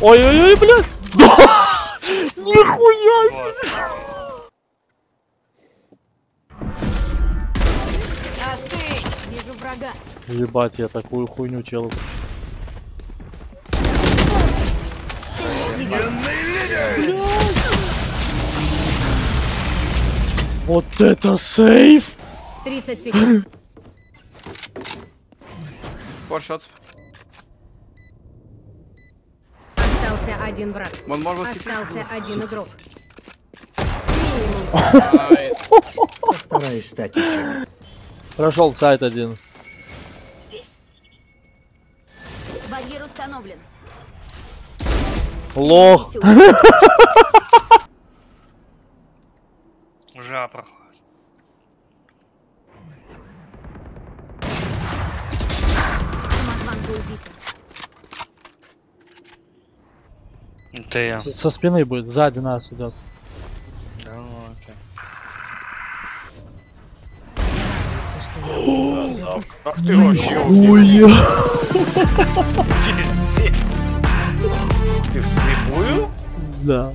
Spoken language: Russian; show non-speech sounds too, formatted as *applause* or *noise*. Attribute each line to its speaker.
Speaker 1: Ой-ой-ой, блядь! *laughs* Нихуя!
Speaker 2: Остынь! Вижу врага.
Speaker 1: Ебать, я такую хуйню делал. Вот это сейф!
Speaker 2: 30 секунд.
Speaker 3: Форшот.
Speaker 2: Остался один враг.
Speaker 3: Он может.
Speaker 2: Остался один игрок. Минимум.
Speaker 4: Постараюсь стать еще.
Speaker 1: Прошел сайт один.
Speaker 2: Барьер установлен.
Speaker 1: Лох!
Speaker 5: Уже проходит.
Speaker 2: Самозванка убита.
Speaker 5: Это я.
Speaker 1: Со спины будет, сзади нас идет.
Speaker 5: Да, ну, окей.
Speaker 3: Ах ты вообще.
Speaker 1: Хуя!
Speaker 3: Пиздец. Ты вслепую?
Speaker 1: Да.